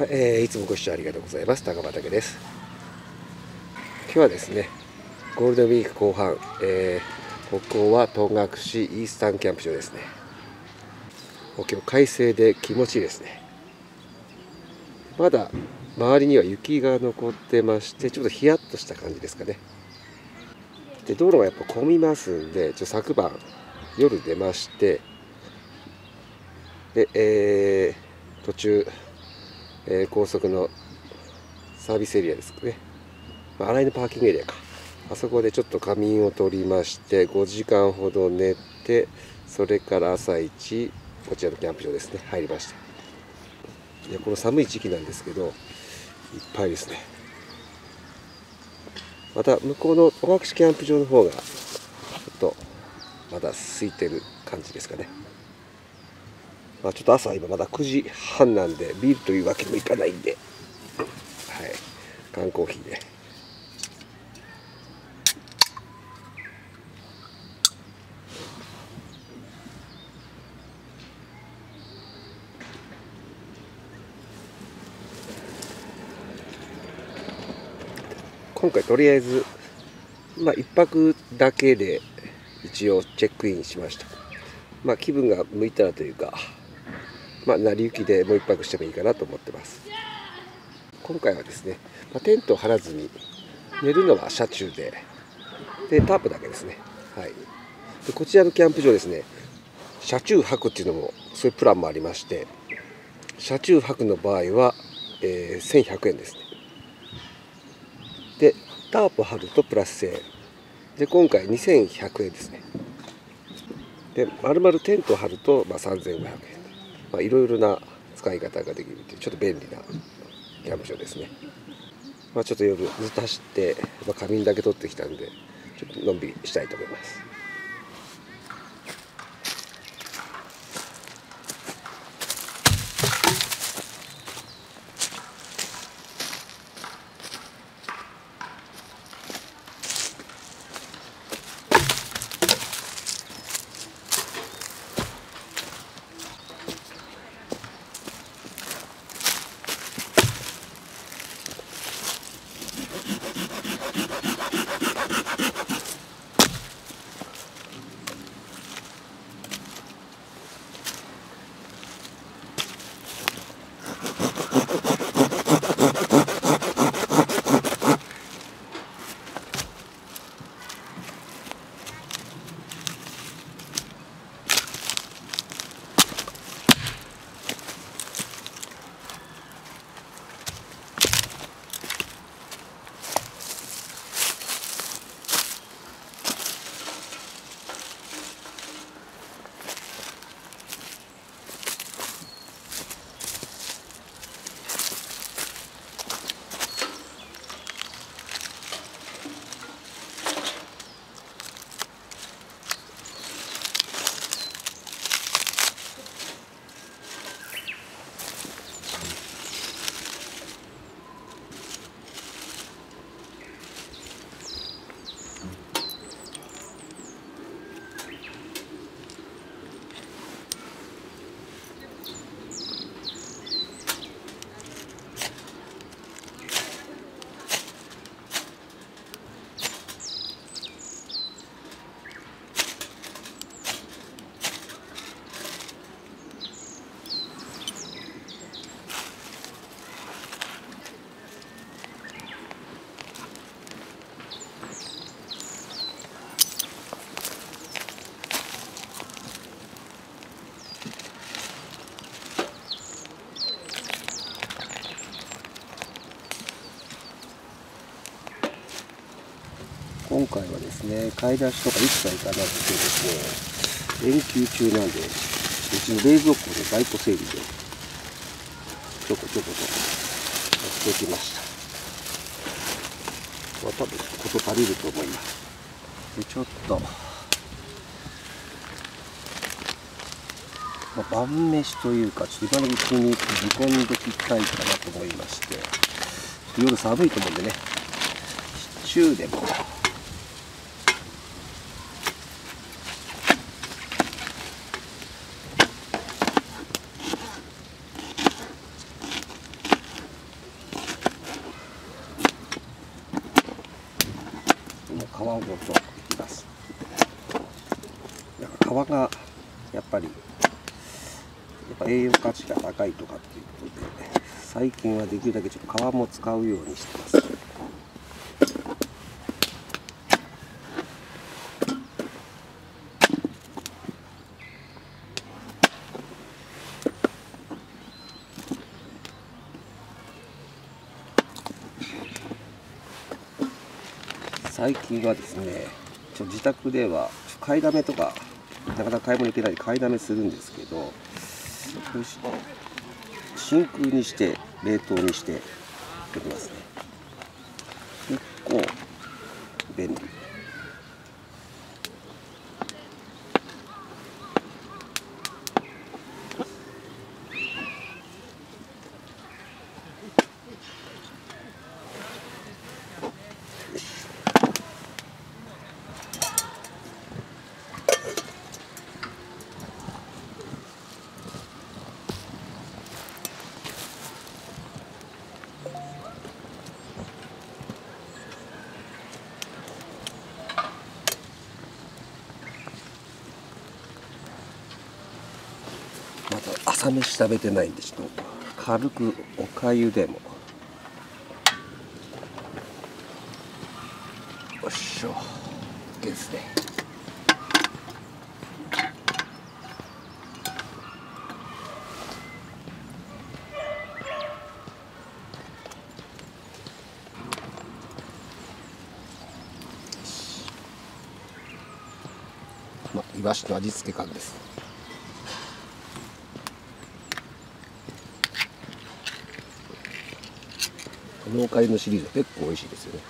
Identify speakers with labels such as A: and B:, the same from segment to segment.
A: えー、いつもご視聴ありがとうございます。高畑です。今日はですねゴールデンウィーク後半、えー、ここは戸隠イースタンキャンプ場ですね。今日快晴で気持ちいいですね。まだ周りには雪が残ってましてちょっとヒヤッとした感じですかね。で道路がやっぱ混みますんでちょ昨晩夜出ましてで、えー、途中、えー、高速のサービスエリアですね、まあ、新井のパーキングエリアか。あそこでちょっと仮眠を取りまして5時間ほど寝てそれから朝一こちらのキャンプ場ですね。入りました。いやこの寒い時期なんですけどいっぱいですね。また向こうの戸隠キャンプ場の方がちょっとまだ空いてる感じですかね。まあ、ちょっと朝今まだ9時半なんでビールというわけにもいかないんで。はい。缶コーヒーで。今回とりあえずまあ1泊だけで一応チェックインしました。まあ気分が向いたらというか。まあ、成り行きでもう1泊してもいいかなと思ってます。今回はですね、まあ、テントを張らずに寝るのは車中ででタープだけですね。はい。でこちらのキャンプ場ですね車中泊っていうのもそういうプランもありまして車中泊の場合は、えー、1100円ですね。でタープ張るとプラス1000円で今回2100円ですね。で丸々テントを張ると、まあ、3500円。まあ、いろいろな使い方ができるというちょっと便利なキャンプ場ですね、まあ、ちょっと夜ずっと走って、まあ、仮眠だけ取ってきたんでちょっとのんびりしたいと思います。ね買い出しとか一切行かなくてですね連休中なんでうちの冷蔵庫で在庫整理でちょこちょことやってきました。まあ多分こと足りると思います。でちょっと、まあ、晩飯というかちょっと今のうちに煮込んできたいかなと思いまして夜寒いと思うんでねシチューでもごといます。皮がやっぱりやっぱ栄養価値が高いとかっていうことで最近はできるだけちょっと皮も使うようにしてます。最近はですねちょ自宅では買いだめとかなかなか買い物行けないで買いだめするんですけど真空にして冷凍にしておきますね。結構便利まだ朝飯食べてないんでちょっと軽くおかゆでも。よっしょ。OK で。すねまあ、イワシの味付け感です。このおかゆのシリーズは結構美味しいですよね。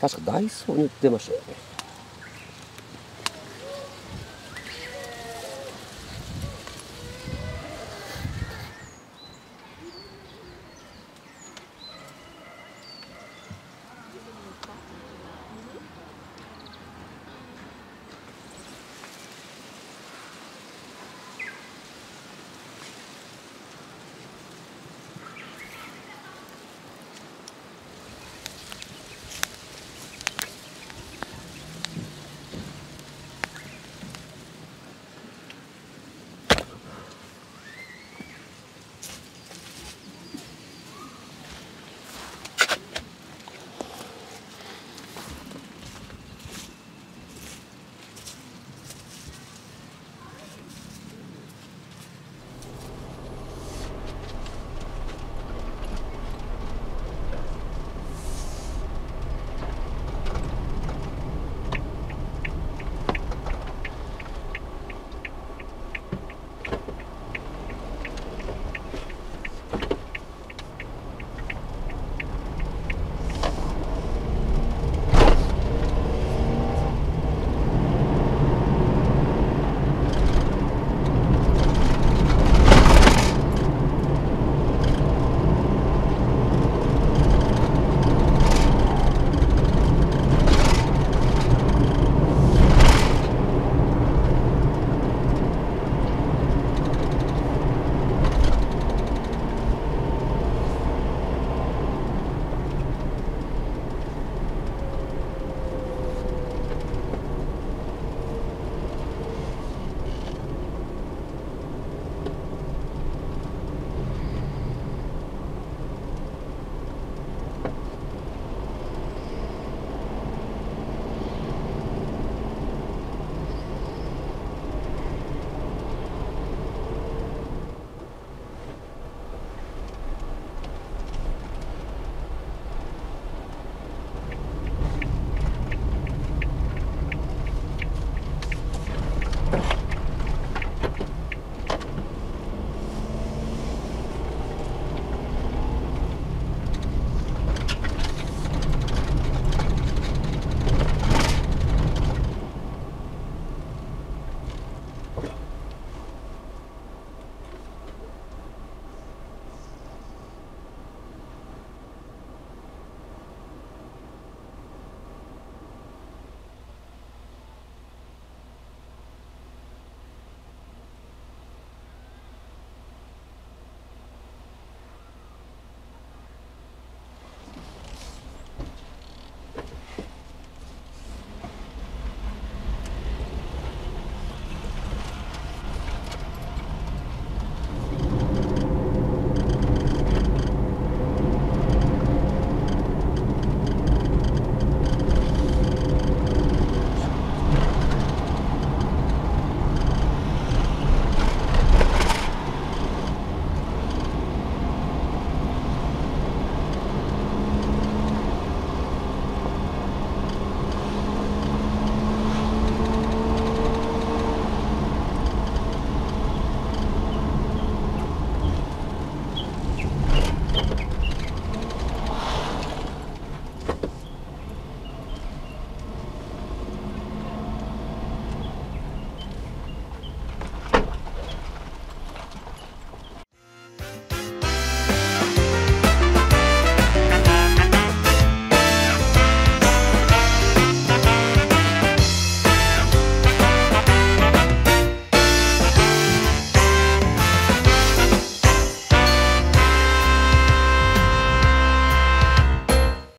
A: 確かダイソーに売ってましたよね。